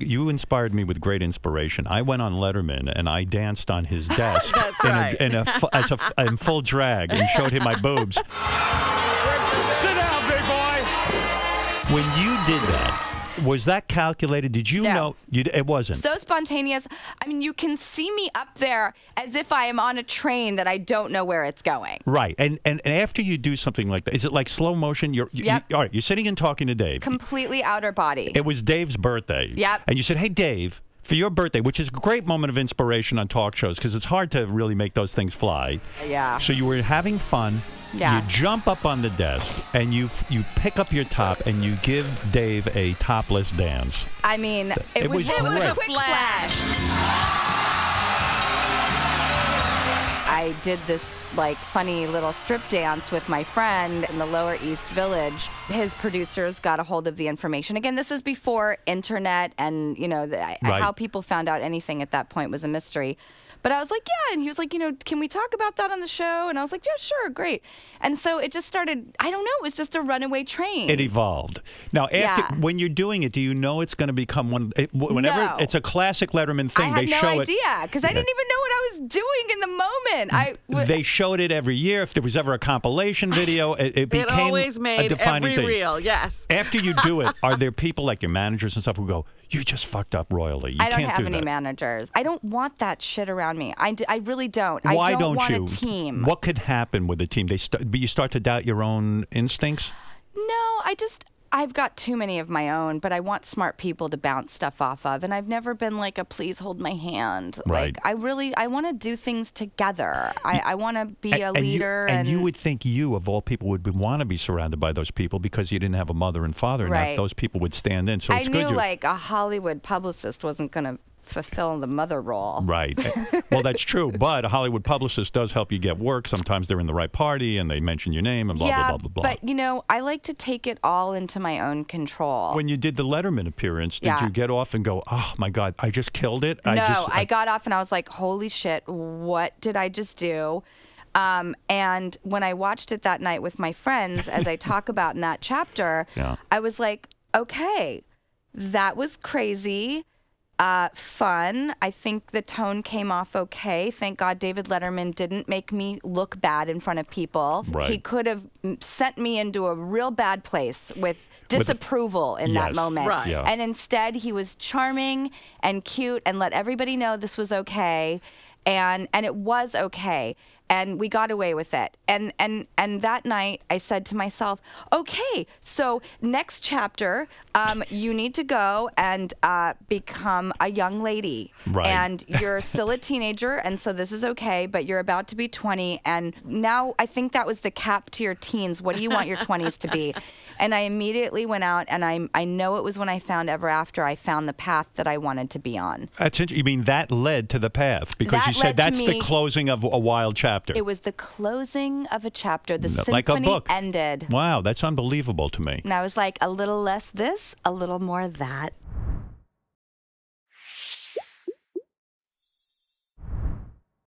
you inspired me with great inspiration. I went on Letterman and I danced on his desk That's in, right. a, in, a, as a, in full drag and showed him my boobs. Sit down, big boy. When you did that, was that calculated? Did you No. know? You, it wasn't. so spontaneous. I mean, you can see me up there as if I am on a train that I don't know where it's going. Right, and, and and after you do something like that, is it like slow motion? You're you, Yep. you- all right. You're sitting and talking to Dave. Completely outer body. It was Dave's birthday. Yep. And you said, "Hey, Dave, for your birthday, which is a great moment of inspiration on talk shows because it's hard to really make those things fly." Yeah. So you were having fun. Yeah. You jump up on the desk and you you pick up your top and you give Dave a topless dance. I mean, it, It was, was it was a quick Flash. flash. I did this like funny little strip dance with my friend in the Lower East Village. His producers got a hold of the information. Again, this is before internet and you know the, Right. how people found out anything at that point was a mystery. But I was like, yeah, and he was like, you know, can we talk about that on the show? And I was like, yeah, sure, great. And so it just started. I don't know. It was just a runaway train. It evolved. Now, after Yeah. when you're doing it, do you know it's going to become one? It, whenever No. it's a classic Letterman thing, they showed it. I had no idea because I didn't even know what I was doing in the moment. I They showed it every year. If there was ever a compilation video, it, it became It always a made defining every thing. reel. Yes. After you do it, are there people like your managers and stuff who go, "You just fucked up royally. You I don't can't have do any that." managers. I don't want that shit around me. I, d- I really don't. I Why don't, want you? a team. What could happen with a team? They start, but you start to doubt your own instincts. No, I just I've got too many of my own, but I want smart people to bounce stuff off of, and I've never been like a please hold my hand. Right. Like I really I want to do things together. I, I want to be a and, you, leader, and you would think you, of all people, would want to be surrounded by those people because you didn't have a mother and father. Now Right. those people would stand in. So I knew like a Hollywood publicist wasn't going to fulfill the mother role. Right. well, that's true. But a Hollywood publicist does help you get work. Sometimes they're in the right party and they mention your name and blah, yeah, blah, blah, blah, blah. but you know, I like to take it all into my own control. when you did the Letterman appearance, did Yeah. you get off and go, oh my God, I just killed it? no, I just, I got off and I was like, holy shit, what did I just do? Um, and when I watched it that night with my friends, as I talk about in that chapter, Yeah. I was like, okay, that was crazy. Uh, fun. I think the tone came off okay. Thank God David Letterman didn't make me look bad in front of people. Right. He could have sent me into a real bad place with disapproval in that moment. Right. Yeah. And instead, he was charming and cute and let everybody know this was okay. And, and it was okay. And we got away with it. And, and, and that night, I said to myself, okay, so next chapter, um, you need to go and uh, become a young lady. Right. And you're still a teenager, and so this is okay, but you're about to be 20. And now I think that was the cap to your teens. What do you want your 20s to be? And I immediately went out, and I, I know it was when I found Ever After, I found the path that I wanted to be on. That's int- you mean that led to the path because That you said that's the closing of a wild chapter. It was the closing of a chapter. The symphony like a book. ended. Wow, that's unbelievable to me. And I was like, a little less this, a little more that.